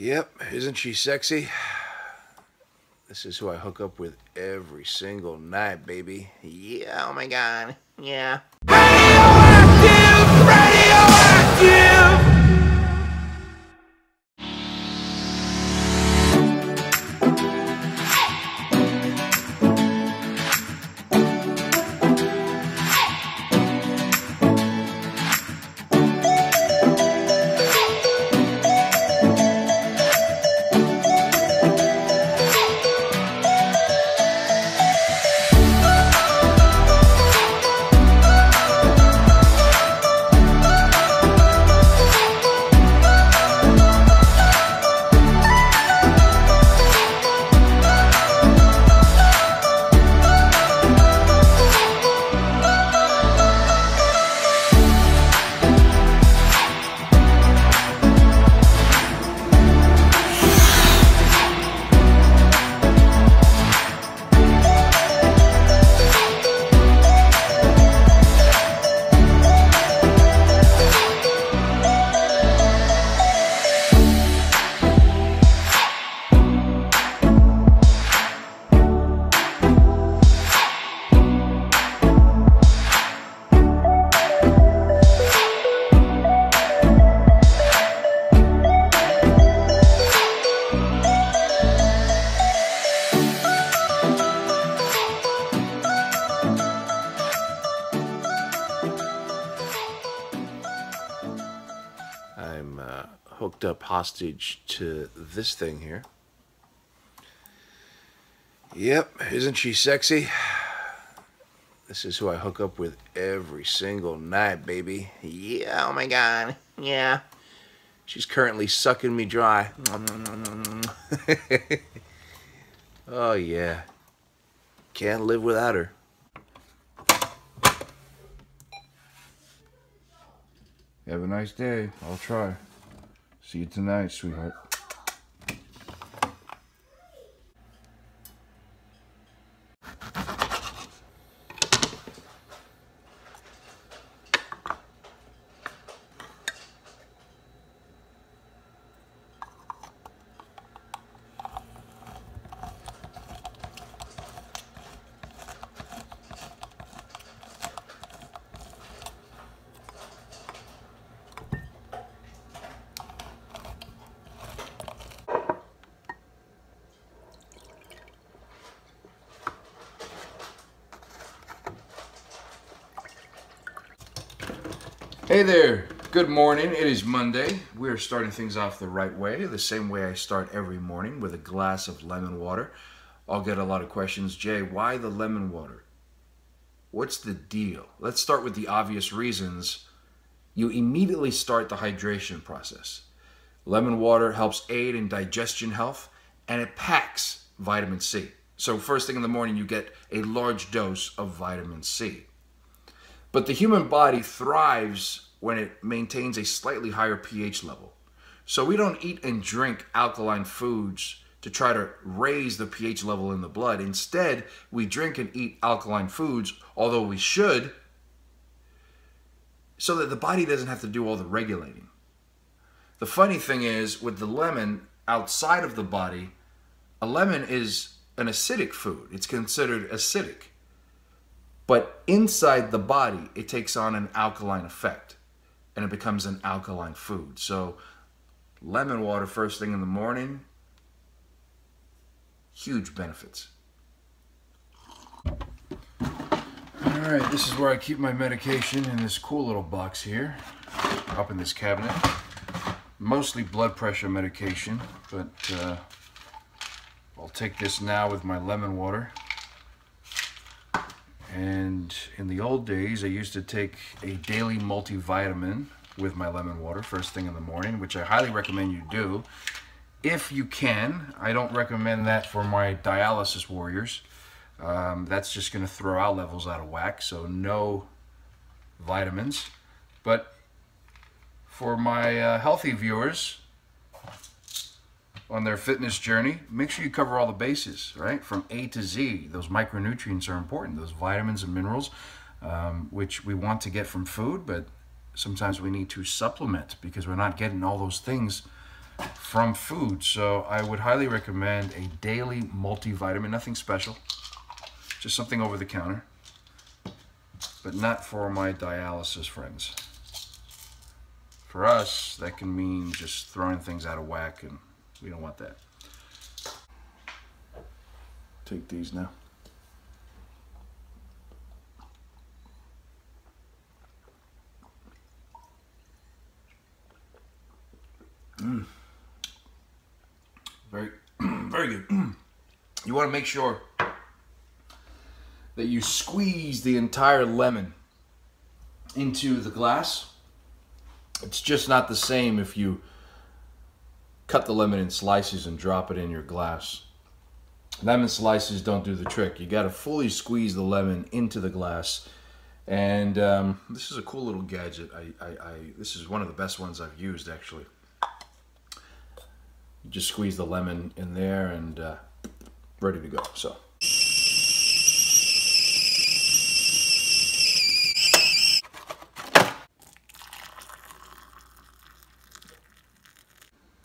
Yep, isn't she sexy? This is who I hook up with every single night, baby. Yeah, oh my god. Yeah. I'm hooked up hostage to this thing here. Yep, isn't she sexy? This is who I hook up with every single night, baby. Yeah, oh my god. Yeah. She's currently sucking me dry. oh, yeah. Can't live without her. Have a nice day. I'll try. See you tonight, sweetheart. Hey there. Good morning. It is Monday. We are starting things off the right way, the same way I start every morning with a glass of lemon water. I'll get a lot of questions. Jay, why the lemon water? What's the deal? Let's start with the obvious reasons. You immediately start the hydration process. Lemon water helps aid in digestion health and it packs vitamin C. So, first thing in the morning, you get a large dose of vitamin C. But the human body thrives when it maintains a slightly higher pH level. So we don't eat and drink alkaline foods to try to raise the pH level in the blood. Instead, we drink and eat alkaline foods, although we should, so that the body doesn't have to do all the regulating. The funny thing is, with the lemon outside of the body, a lemon is an acidic food. It's considered acidic. But inside the body, it takes on an alkaline effect and it becomes an alkaline food. So, lemon water first thing in the morning, huge benefits. All right, this is where I keep my medication in this cool little box here, up in this cabinet. Mostly blood pressure medication, but uh, I'll take this now with my lemon water. And in the old days, I used to take a daily multivitamin with my lemon water first thing in the morning, which I highly recommend you do. If you can, I don't recommend that for my dialysis warriors. Um, that's just going to throw our levels out of whack, so no vitamins. But for my uh, healthy viewers, on their fitness journey, make sure you cover all the bases, right? From A to Z. Those micronutrients are important, those vitamins and minerals, um, which we want to get from food, but sometimes we need to supplement because we're not getting all those things from food. So I would highly recommend a daily multivitamin, nothing special, just something over the counter, but not for my dialysis friends. For us, that can mean just throwing things out of whack, and we don't want that. Take these now. Mm. Very, very good. you want to make sure that you squeeze the entire lemon into the glass. It's just not the same if you cut the lemon in slices and drop it in your glass. Lemon slices don't do the trick. You got to fully squeeze the lemon into the glass. And um, this is a cool little gadget. I, I, I, this is one of the best ones I've used actually. You just squeeze the lemon in there and uh, ready to go. So.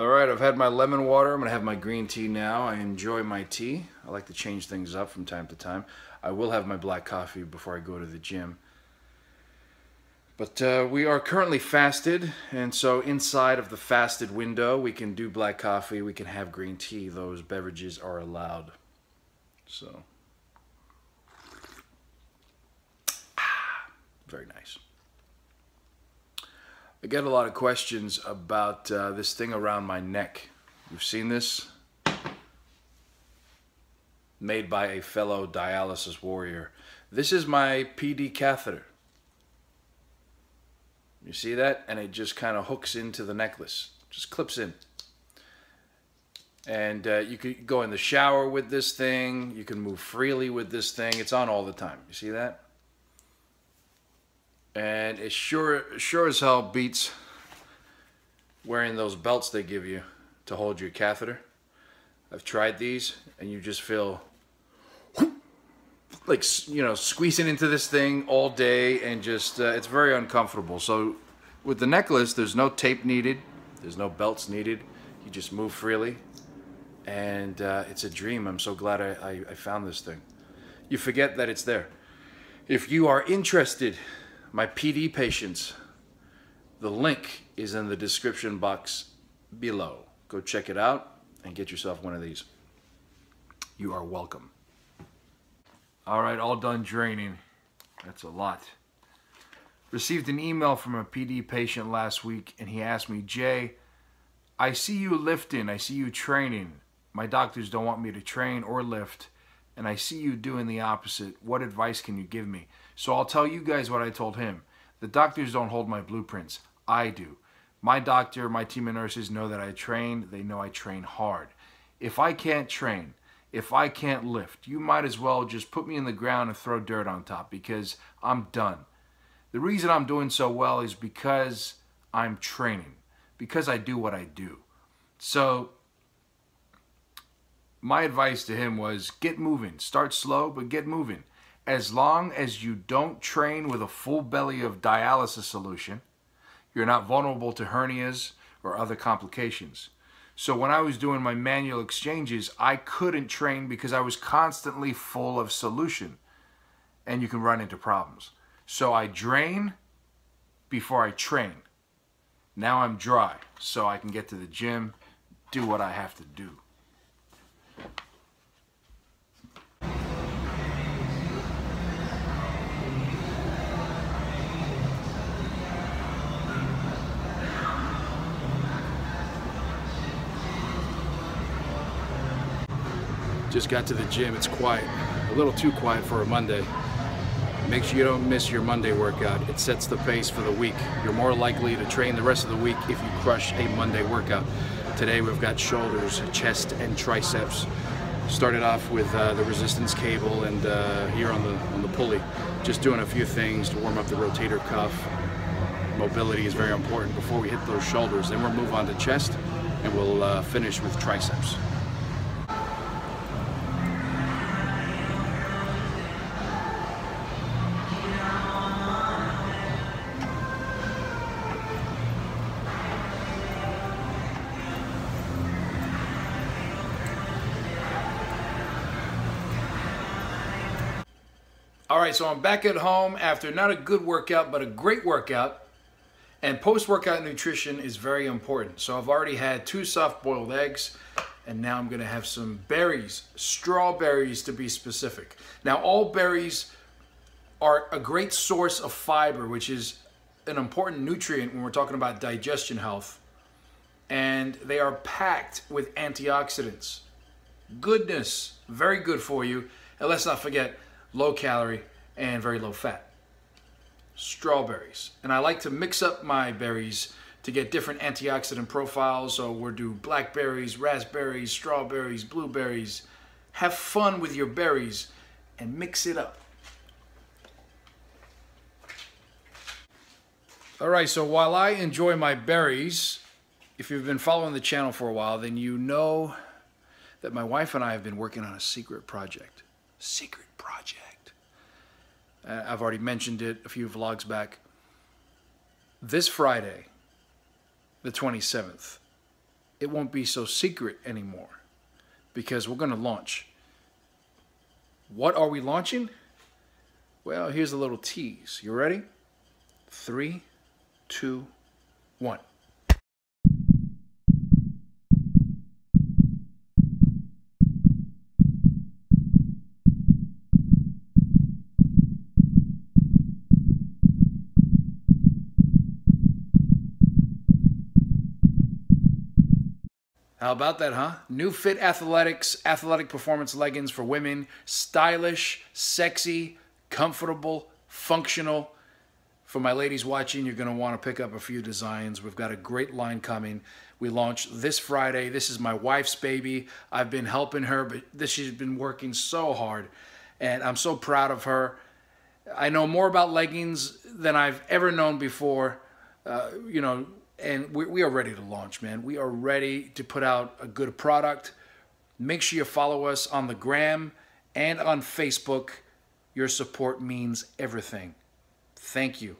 All right, I've had my lemon water. I'm gonna have my green tea now. I enjoy my tea. I like to change things up from time to time. I will have my black coffee before I go to the gym. But uh, we are currently fasted, and so inside of the fasted window, we can do black coffee, we can have green tea. Those beverages are allowed. So, ah, very nice. I get a lot of questions about uh, this thing around my neck. You've seen this? Made by a fellow dialysis warrior. This is my PD catheter. You see that? And it just kind of hooks into the necklace. Just clips in. And uh, you could go in the shower with this thing. You can move freely with this thing. It's on all the time. You see that? And it sure, sure as hell beats wearing those belts they give you to hold your catheter. I've tried these and you just feel like you know squeezing into this thing all day and just uh, it's very uncomfortable. So with the necklace there's no tape needed. There's no belts needed. You just move freely. And uh, it's a dream. I'm so glad I, I, I found this thing. You forget that it's there. If you are interested my pd patients the link is in the description box below go check it out and get yourself one of these you are welcome all right, all done draining. That's a lot. Received an email from a PD patient last week, and he asked me, Jay, I see you lifting, I see you training. My doctors don't want me to train or lift, and I see you doing the opposite. What advice can you give me? So I'll tell you guys what I told him. The doctors don't hold my blueprints. I do. My doctor, my team of nurses know that I train. They know I train hard. If I can't train, if I can't lift, you might as well just put me in the ground and throw dirt on top because I'm done. The reason I'm doing so well is because I'm training, because I do what I do. So, my advice to him was get moving. Start slow, but get moving. As long as you don't train with a full belly of dialysis solution, you're not vulnerable to hernias or other complications. So when I was doing my manual exchanges, I couldn't train because I was constantly full of solution and you can run into problems. So I drain before I train. Now I'm dry so I can get to the gym, do what I have to do. Just got to the gym. It's quiet. A little too quiet for a Monday. Make sure you don't miss your Monday workout. It sets the pace for the week. You're more likely to train the rest of the week if you crush a Monday workout. Today we've got shoulders, chest, and triceps. Started off with uh, the resistance cable and uh, here on the on the pulley, just doing a few things to warm up the rotator cuff. Mobility is very important before we hit those shoulders. Then we'll move on to chest, and we'll uh, finish with triceps. All right, so I'm back at home after not a good workout, but a great workout. And post workout nutrition is very important. So I've already had two soft boiled eggs, and now I'm gonna have some berries, strawberries to be specific. Now, all berries are a great source of fiber, which is an important nutrient when we're talking about digestion health. And they are packed with antioxidants. Goodness, very good for you. And let's not forget, low calorie, and very low fat. Strawberries. And I like to mix up my berries to get different antioxidant profiles. So we'll do blackberries, raspberries, strawberries, blueberries. Have fun with your berries and mix it up. All right, so while I enjoy my berries, if you've been following the channel for a while, then you know that my wife and I have been working on a secret project. Secret project. Uh, I've already mentioned it a few vlogs back. This Friday, the 27th, it won't be so secret anymore because we're going to launch. What are we launching? Well, here's a little tease. You ready? Three, two, one. How about that, huh? New Fit Athletics athletic performance leggings for women. Stylish, sexy, comfortable, functional. For my ladies watching, you're going to want to pick up a few designs. We've got a great line coming. We launch this Friday. This is my wife's baby. I've been helping her, but this she's been working so hard, and I'm so proud of her. I know more about leggings than I've ever known before. Uh, you know, and we, we are ready to launch, man. We are ready to put out a good product. Make sure you follow us on the gram and on Facebook. Your support means everything. Thank you.